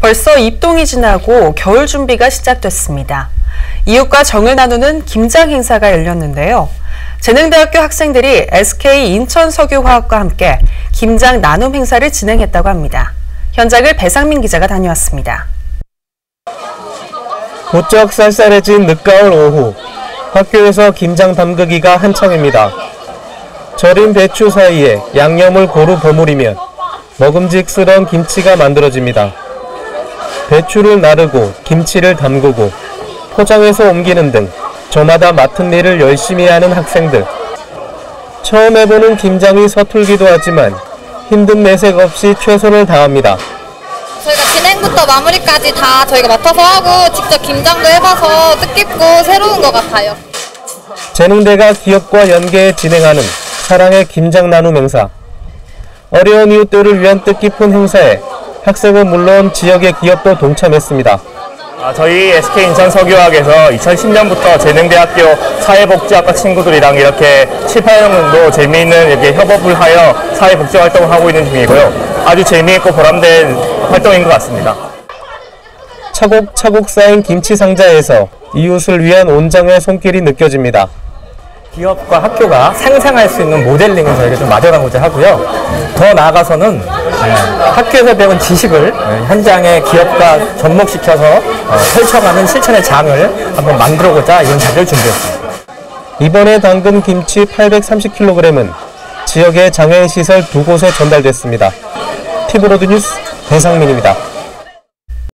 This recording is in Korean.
벌써 입동이 지나고 겨울 준비가 시작됐습니다. 이웃과 정을 나누는 김장 행사가 열렸는데요. 재능대학교 학생들이 SK 인천석유화학과 함께 김장 나눔 행사를 진행했다고 합니다. 현장을 배상민 기자가 다녀왔습니다. 부쩍 쌀쌀해진 늦가을 오후 학교에서 김장 담그기가 한창입니다. 절인 배추 사이에 양념을 고루 버무리면 먹음직스러운 김치가 만들어집니다. 배추를 나르고 김치를 담그고 포장해서 옮기는 등 저마다 맡은 일을 열심히 하는 학생들. 처음 해보는 김장이 서툴기도 하지만 힘든 내색 없이 최선을 다합니다. 저희가 진행부터 마무리까지 다 저희가 맡아서 하고 직접 김장도 해봐서 뜻깊고 새로운 것 같아요. 재능대가 기업과 연계해 진행하는 사랑의 김장 나눔 행사. 어려운 이웃들을 위한 뜻깊은 행사에 학생은 물론 지역의 기업도 동참했습니다. 아, 저희 SK 인천 석유학에서 2010년부터 재능대학교 사회복지학과 친구들이랑 이렇게 7, 8년 정도 재미있는 이렇게 협업을 하여 사회복지 활동을 하고 있는 중이고요. 아주 재미있고 보람된 활동인 것 같습니다. 차곡차곡 쌓인 김치 상자에서 이웃을 위한 온장의 손길이 느껴집니다. 기업과 학교가 상생할 수 있는 모델링을 저희가 좀 마련하고자 하고요. 더 나아가서는 네, 학교에서 배운 지식을 네, 현장에 기업과 접목시켜서 어, 펼쳐가는 실천의 장을 한번 만들어보자 이런 자리를 준비했습니다. 이번에 담근 김치 830kg은 지역의 장애인 시설 두 곳에 전달됐습니다. 티브로드 뉴스 배상민입니다.